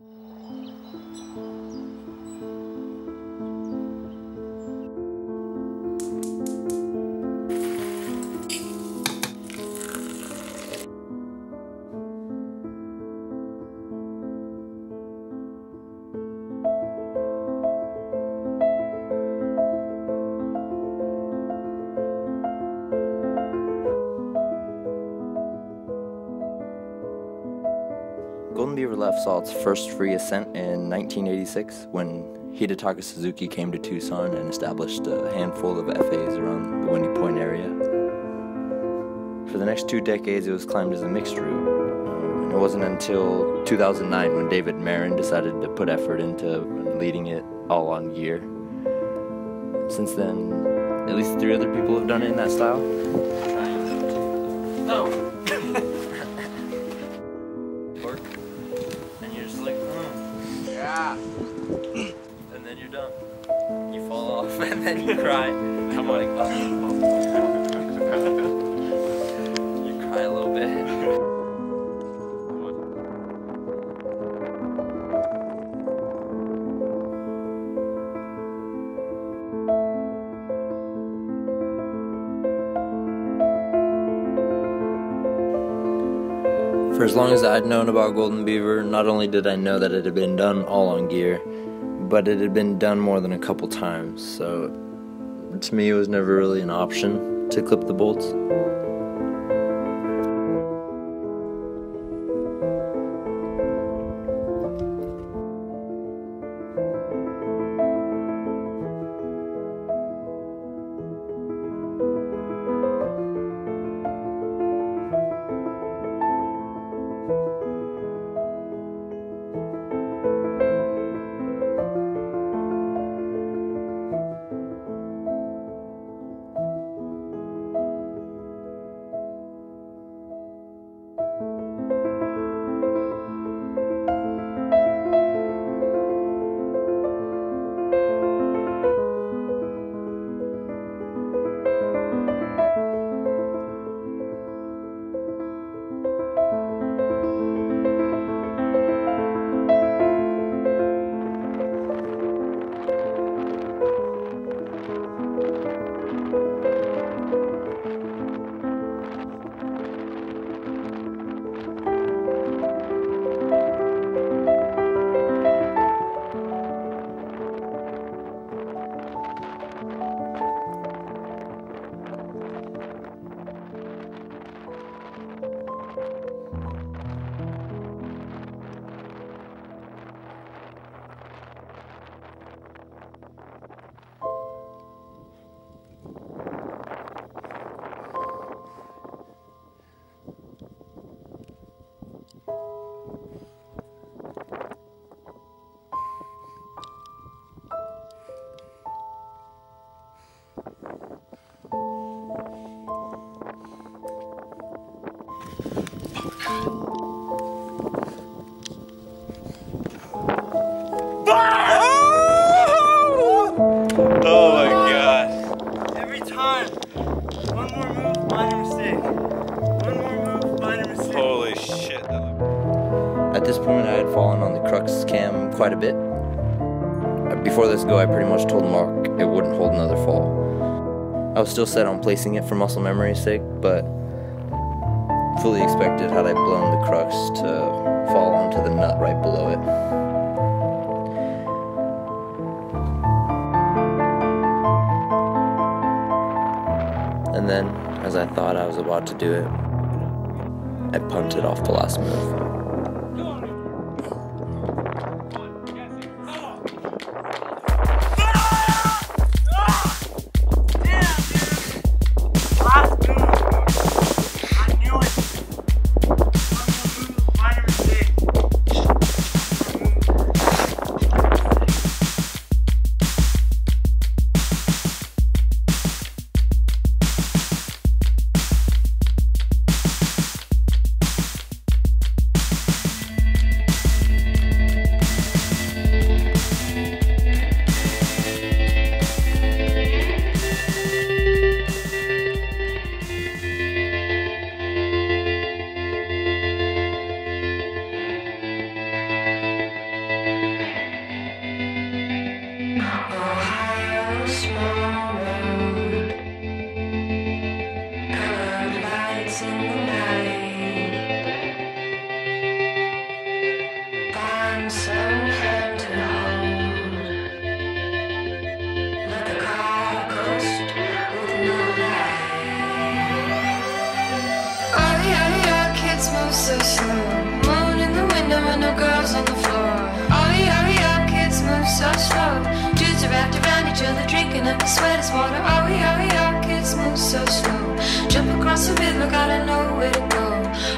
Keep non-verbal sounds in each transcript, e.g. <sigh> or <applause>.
Golden Beaver Left saw its first free ascent in 1986 when Hidetaka Suzuki came to Tucson and established a handful of FAs around the Windy Point area. For the next two decades, it was climbed as a mixed route. Um, and it wasn't until 2009 when David Marin decided to put effort into leading it all on gear. Since then, at least three other people have done it in that style. No! And then you're done. You fall off <laughs> and then you cry. Come on. <laughs> For as long as I'd known about Golden Beaver, not only did I know that it had been done all on gear, but it had been done more than a couple times, so to me it was never really an option to clip the bolts. Quite a bit. Before this go, I pretty much told Mark it wouldn't hold another fall. I was still set on placing it for muscle memory's sake, but fully expected had I blown the crux to fall onto the nut right below it. And then, as I thought I was about to do it, I punted off the last move. in the night. Kids move so slow. Moon in the window and no girls on the floor. Kids move so slow. Dudes wrapped around each other, drinking up the sweat as water lost a rhythm, I gotta know where to go.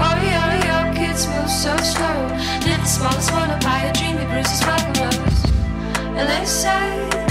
Hurry, hurry up, kids move so slow. Live the smallest one up by a dreamy bruises, my rose. And they say.